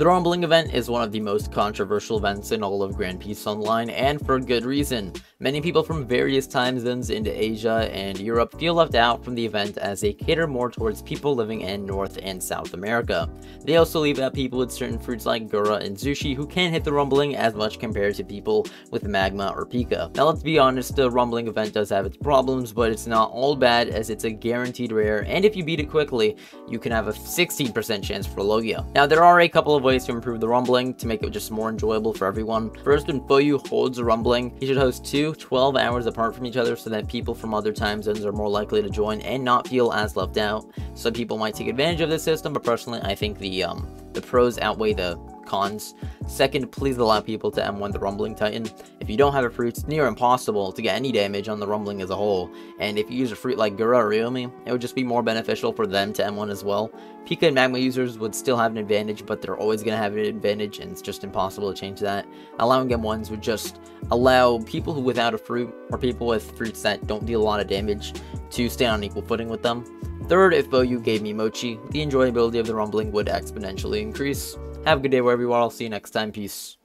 The Rumbling event is one of the most controversial events in all of Grand Piece Online, and for good reason. Many people from various time zones into Asia and Europe feel left out from the event as they cater more towards people living in North and South America. They also leave out people with certain fruits like Gura and Zushi who can't hit the Rumbling as much compared to people with Magma or Pika. Now let's be honest, the Rumbling event does have its problems, but it's not all bad as it's a guaranteed rare, and if you beat it quickly, you can have a 16% chance for Logia. Now there are a couple of ways to improve the rumbling to make it just more enjoyable for everyone. First, when Foyu holds a rumbling, he should host two 12 hours apart from each other so that people from other time zones are more likely to join and not feel as left out. Some people might take advantage of this system, but personally, I think the um, the pros outweigh the cons. Second, please allow people to M1 the Rumbling Titan. If you don't have a fruit, it's near impossible to get any damage on the Rumbling as a whole, and if you use a fruit like Gura or Ryomi, it would just be more beneficial for them to M1 as well. Pika and Magma users would still have an advantage, but they're always going to have an advantage, and it's just impossible to change that. Allowing M1s would just allow people who without a fruit, or people with fruits that don't deal a lot of damage, to stay on equal footing with them. Third, if Boyu gave me Mochi, the enjoyability of the rumbling would exponentially increase. Have a good day wherever you are, I'll see you next time, peace.